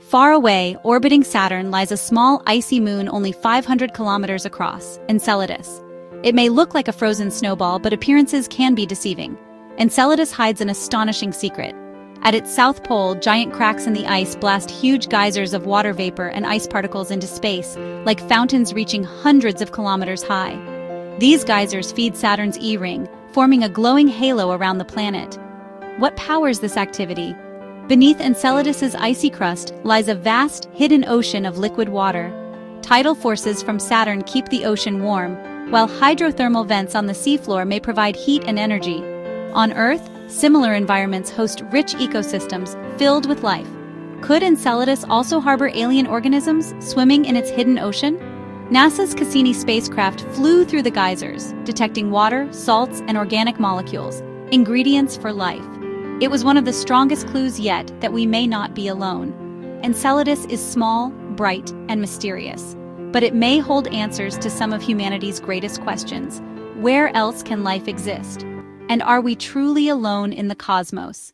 Far away, orbiting Saturn lies a small icy moon only 500 kilometers across, Enceladus. It may look like a frozen snowball, but appearances can be deceiving. Enceladus hides an astonishing secret. At its south pole, giant cracks in the ice blast huge geysers of water vapor and ice particles into space, like fountains reaching hundreds of kilometers high. These geysers feed Saturn's E-ring, forming a glowing halo around the planet. What powers this activity? Beneath Enceladus's icy crust lies a vast, hidden ocean of liquid water. Tidal forces from Saturn keep the ocean warm, while hydrothermal vents on the seafloor may provide heat and energy. On Earth, similar environments host rich ecosystems filled with life. Could Enceladus also harbor alien organisms swimming in its hidden ocean? NASA's Cassini spacecraft flew through the geysers, detecting water, salts, and organic molecules, ingredients for life. It was one of the strongest clues yet that we may not be alone. Enceladus is small, bright, and mysterious, but it may hold answers to some of humanity's greatest questions. Where else can life exist? And are we truly alone in the cosmos?